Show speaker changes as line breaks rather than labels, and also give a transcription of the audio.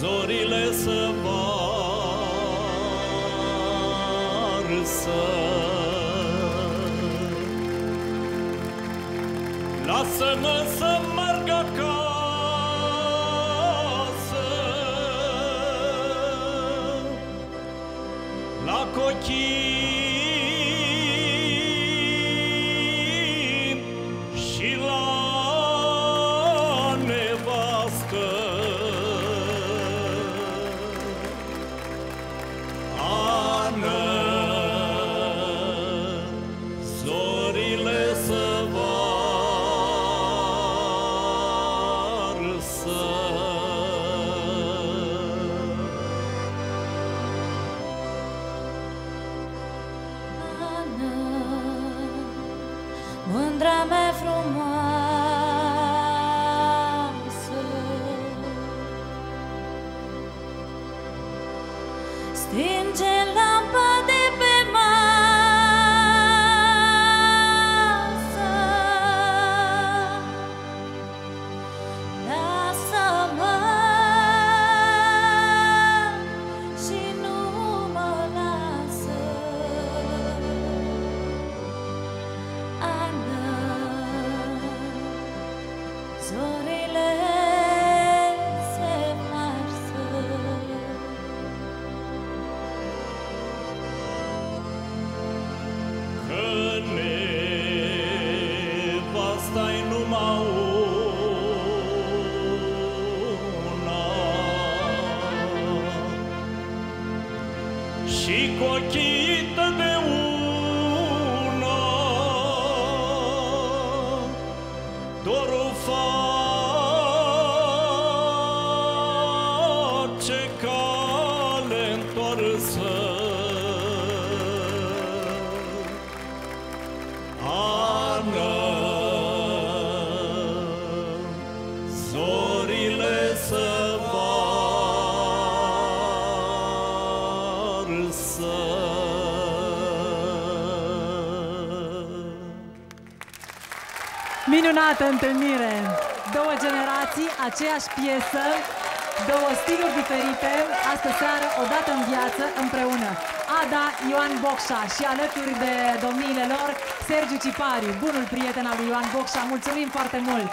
zorile să varsă. Lasă-mă să merg acasă la cochii
mândra mea frumoasă. Stinge lampa Și
cochită de una. Dorul face varsă.
Minunată întâlnire! Două generații, aceeași piesă, două stiluri diferite, astă seară, odată în viață, împreună. Ada, Ioan Bocșa și alături de domniile lor, Sergiu Cipariu, bunul prieten al lui Ioan Bocșa. Mulțumim foarte mult!